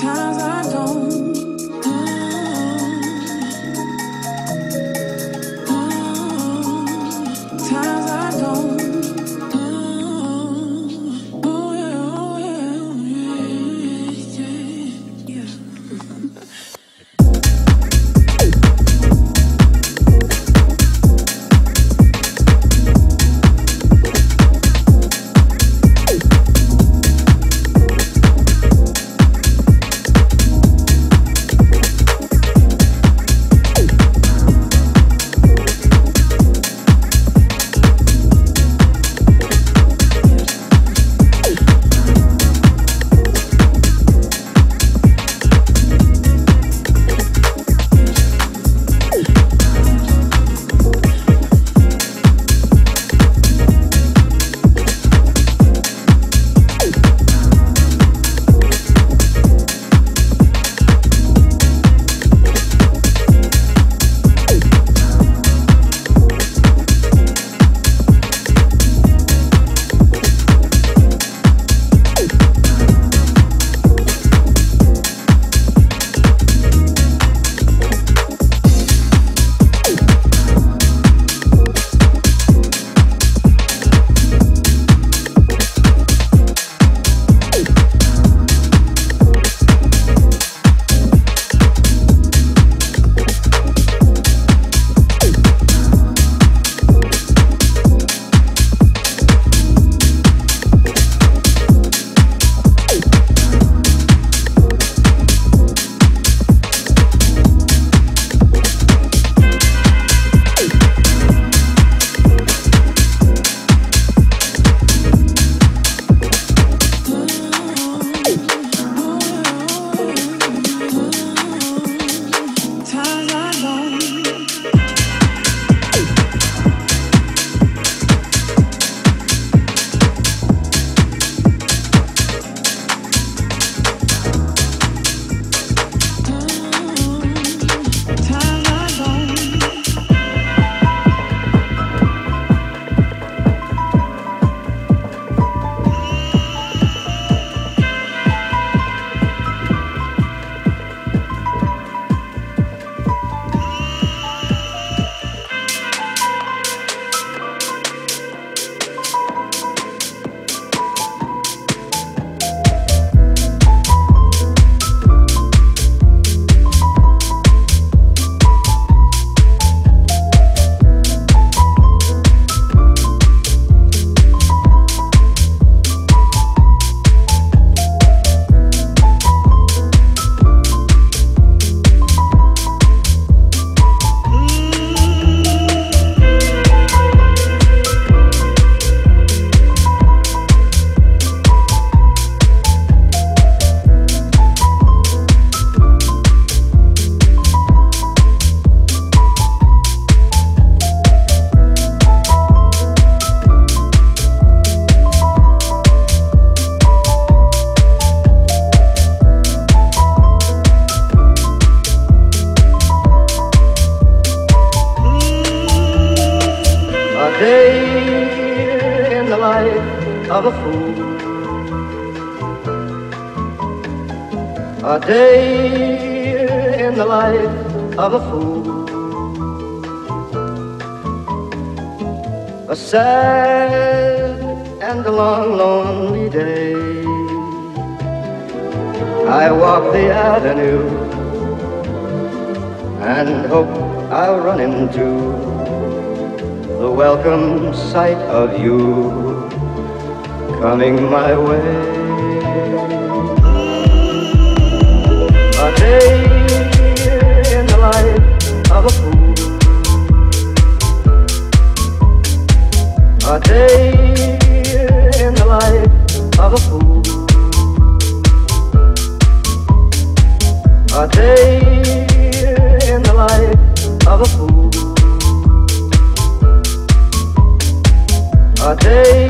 Times I I walk the avenue and hope I'll run into the welcome sight of you coming my way. A day in the life of a fool. A day day in the life of a fool. A day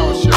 power.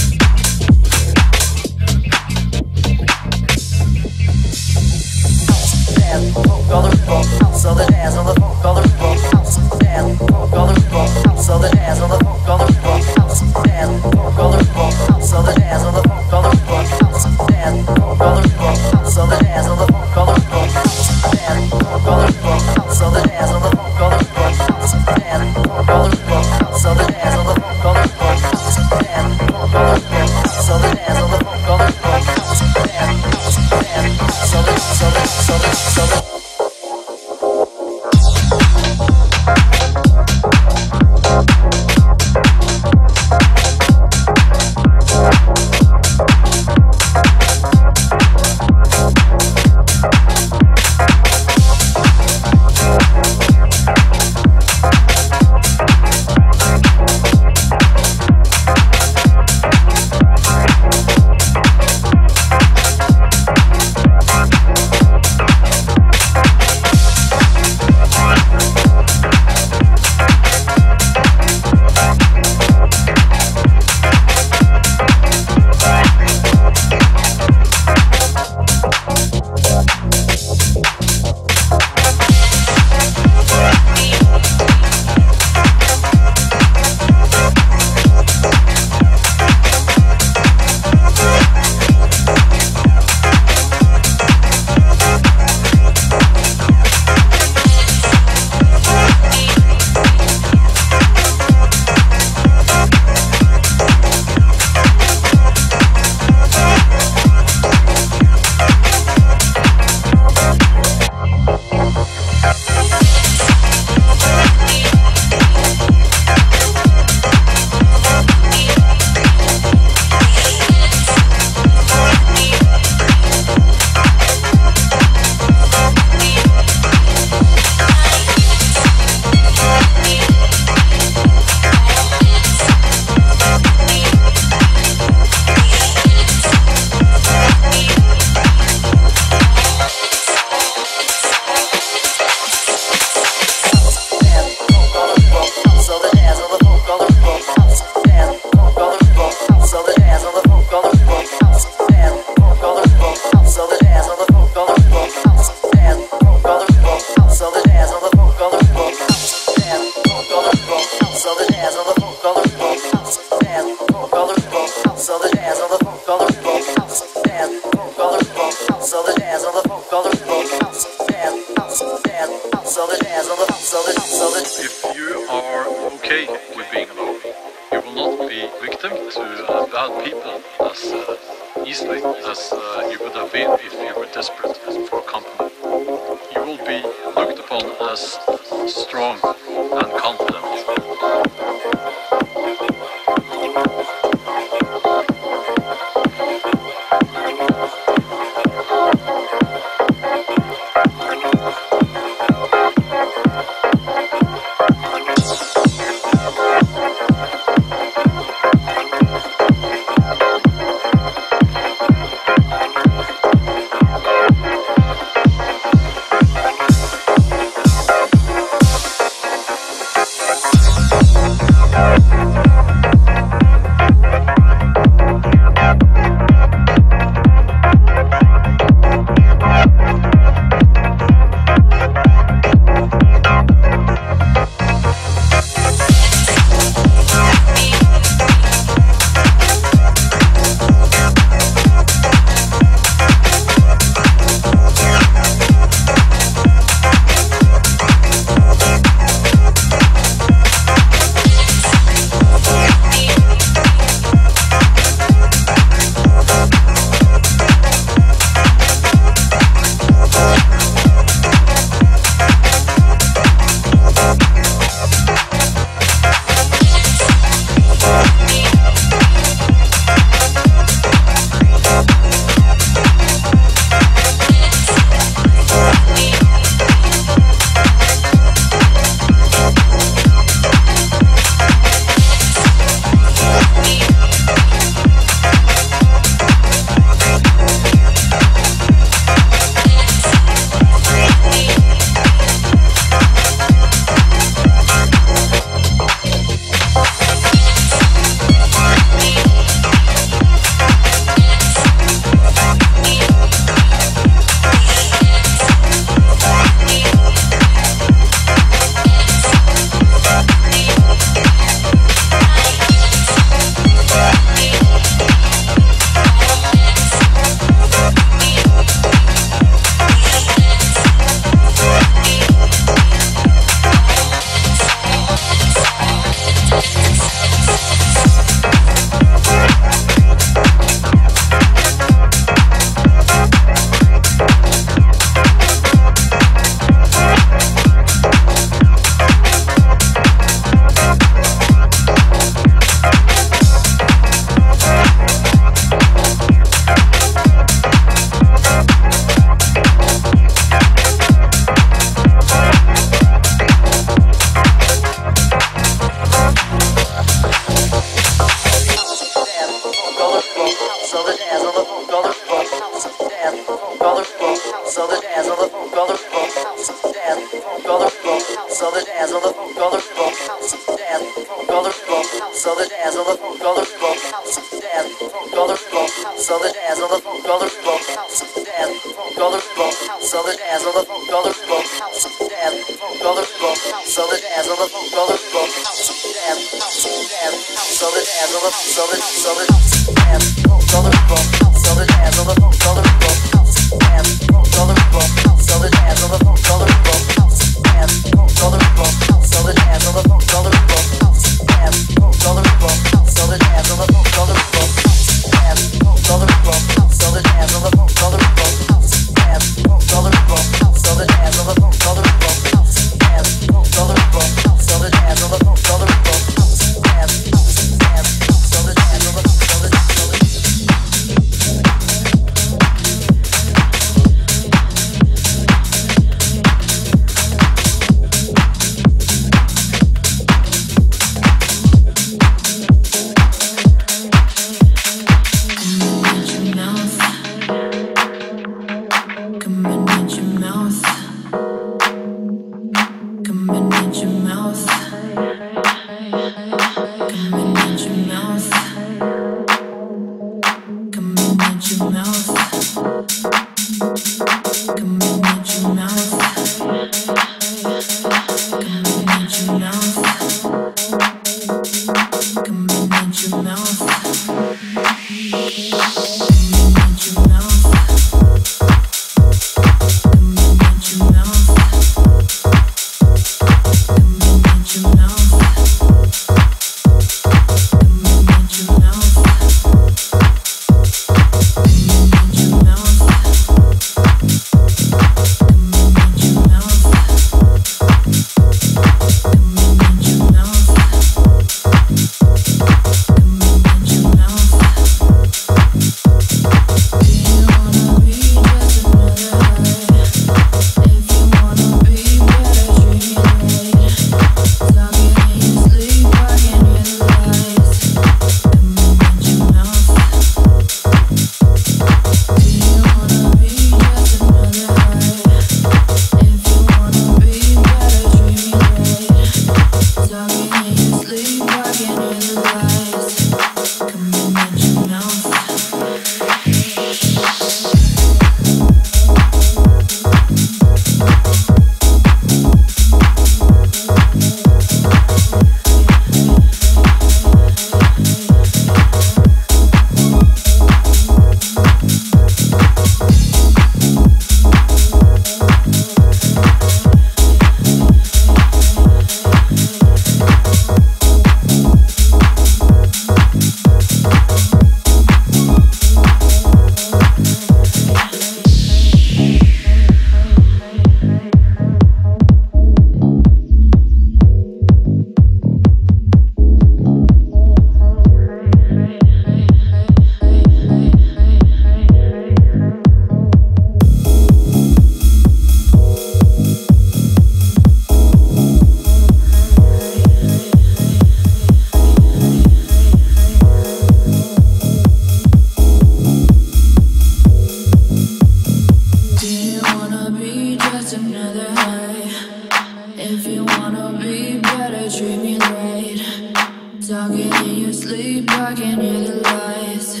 Talking in your sleep, I can hear the lies